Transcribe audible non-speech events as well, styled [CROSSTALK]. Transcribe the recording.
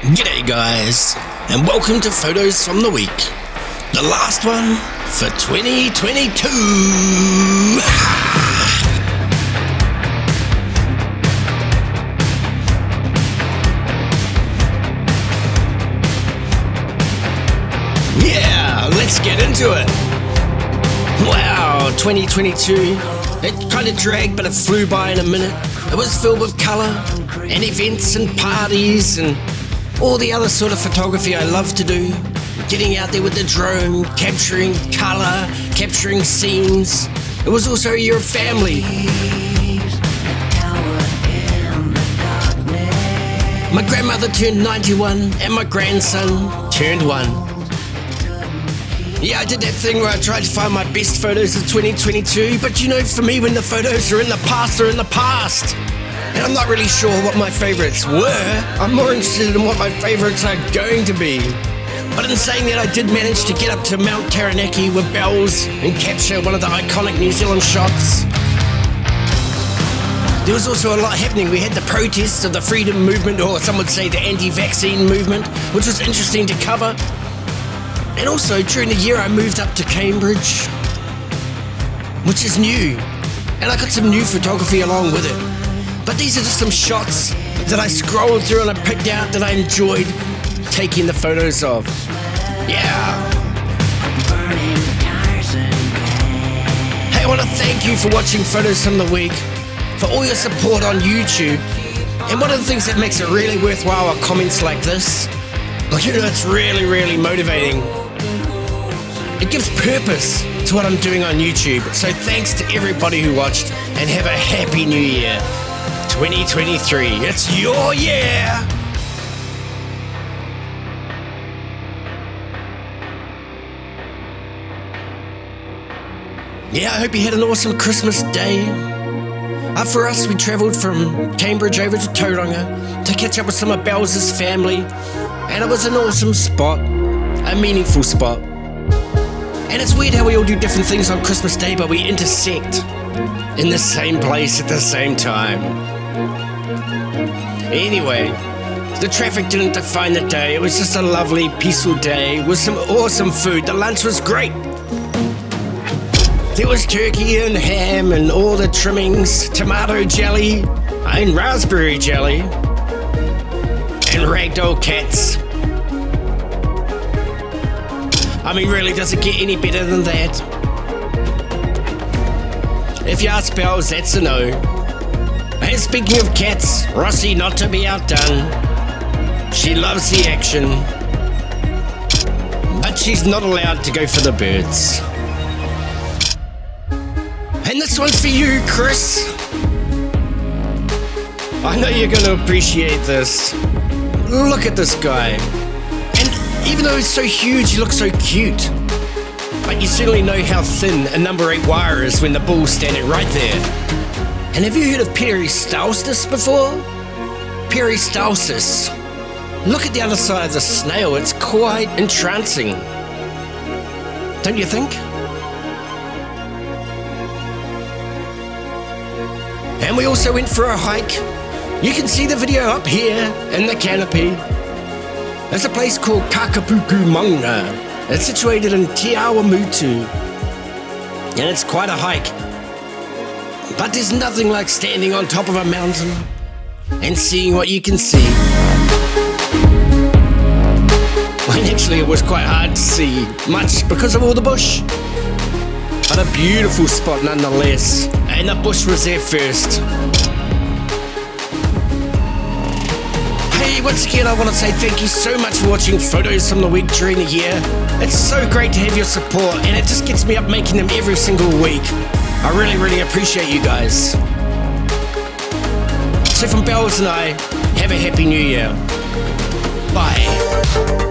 G'day, guys, and welcome to Photos from the Week. The last one for 2022. [LAUGHS] yeah, let's get into it. Wow, 2022. It kind of dragged, but it flew by in a minute. It was filled with colour and events and parties and all the other sort of photography I love to do. Getting out there with the drone, capturing colour, capturing scenes. It was also your family. My grandmother turned 91 and my grandson turned 1. Yeah, I did that thing where I tried to find my best photos of 2022, but you know, for me, when the photos are in the past, they're in the past. I'm not really sure what my favorites were. I'm more interested in what my favorites are going to be. But in saying that, I did manage to get up to Mount Taranaki with Bells and capture one of the iconic New Zealand shots. There was also a lot happening. We had the protests of the freedom movement, or some would say the anti vaccine movement, which was interesting to cover. And also, during the year, I moved up to Cambridge, which is new. And I got some new photography along with it. But these are just some shots that I scrolled through and I picked out that I enjoyed taking the photos of. Yeah. Hey, I want to thank you for watching Photos from the Week, for all your support on YouTube. And one of the things that makes it really worthwhile are comments like this. Like, you know, it's really, really motivating. It gives purpose to what I'm doing on YouTube. So thanks to everybody who watched and have a happy new year. 2023. It's your year. Yeah, I hope you had an awesome Christmas day. Uh, for us, we travelled from Cambridge over to Tauranga to catch up with some of Bell's family, and it was an awesome spot, a meaningful spot. And it's weird how we all do different things on Christmas Day, but we intersect in the same place at the same time. Anyway, the traffic didn't define the day. It was just a lovely, peaceful day with some awesome food. The lunch was great. There was turkey and ham and all the trimmings, tomato jelly and raspberry jelly, and ragdoll cats. I mean, really, does it get any better than that? If you ask Bells, that's a no. And speaking of cats, Rossi not to be outdone. She loves the action, but she's not allowed to go for the birds. And this one's for you, Chris. I know you're going to appreciate this. Look at this guy. And even though he's so huge, he looks so cute. But you certainly know how thin a number 8 wire is when the bull's standing right there. And have you heard of peristalsis before? Peristalsis. Look at the other side of the snail, it's quite entrancing. Don't you think? And we also went for a hike. You can see the video up here in the canopy. There's a place called Kakepuku Maunga. It's situated in Te Awamutu. And it's quite a hike. But there's nothing like standing on top of a mountain and seeing what you can see. When actually it was quite hard to see much because of all the bush. But a beautiful spot nonetheless. And the bush was there first. Hey, once again, I want to say thank you so much for watching photos from the week during the year. It's so great to have your support, and it just gets me up making them every single week. I really, really appreciate you guys. So, from Bells and I, have a happy new year. Bye.